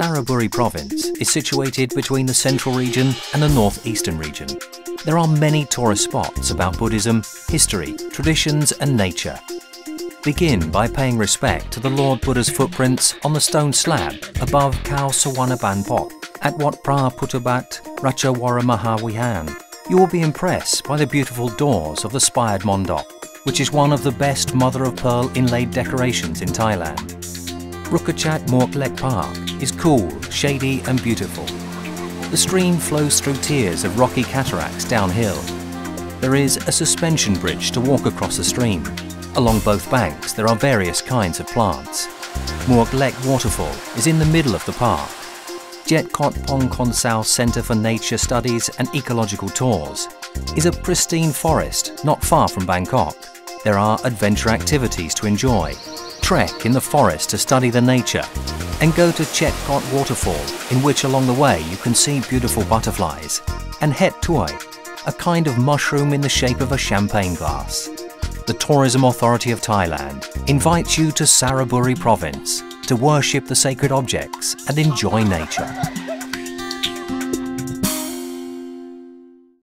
Saraburi province is situated between the central region and the northeastern region. There are many tourist spots about Buddhism, history, traditions and nature. Begin by paying respect to the Lord Buddha's footprints on the stone slab above Khao Sawanaban Pot at Wat Pra Puttabat Ratchawara Mahavihan. You will be impressed by the beautiful doors of the spired mondop, which is one of the best mother-of-pearl inlaid decorations in Thailand. Rukkachat Mork Lek Park is cool, shady and beautiful. The stream flows through tiers of rocky cataracts downhill. There is a suspension bridge to walk across the stream. Along both banks there are various kinds of plants. Mork Lek Waterfall is in the middle of the park. Jet Kot Pong Konsao Centre for Nature Studies and Ecological Tours is a pristine forest not far from Bangkok. There are adventure activities to enjoy, trek in the forest to study the nature, and go to Chetkot Waterfall, in which along the way you can see beautiful butterflies, and Het Tui, a kind of mushroom in the shape of a champagne glass. The Tourism Authority of Thailand invites you to Saraburi province to worship the sacred objects and enjoy nature.